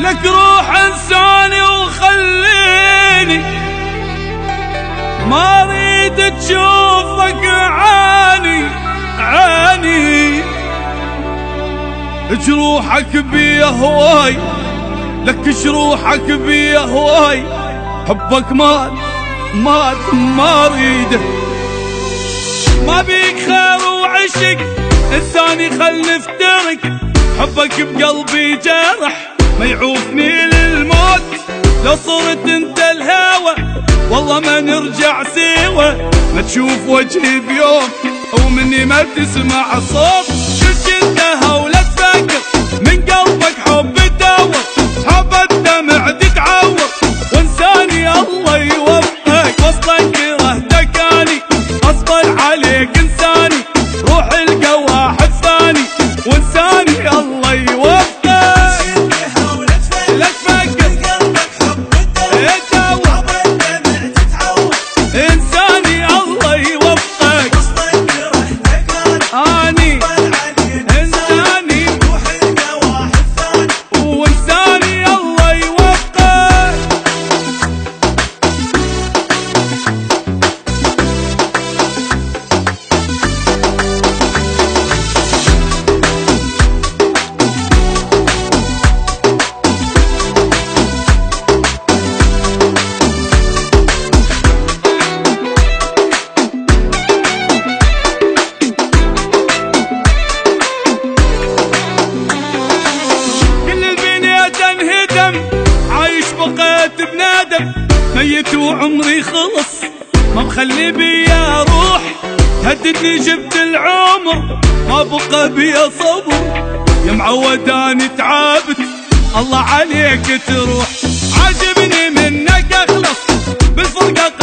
لك روح انساني وخليني. ما اريد تشوفك عاني عاني. جروحك بيه هواي؟ لك جروحك بيه هواي؟ حبك مات مات ما اريده ما بيك خير وعشق الثاني خل نفترق. حبك بقلبي جرح ما يعوفني للموت. لو صرت انت الهوى والله ما نرجع سوا ما تشوف وجهي بيوم ومني ما تسمع صوت. بقيت بنادم ميت وعمري خلص. ما مخلي بيا روح هددني جبت العمر. ما بقى بيا صبر يا معوداني تعبت. الله عليك تروح عاجبني منك أخلص. بالفرقة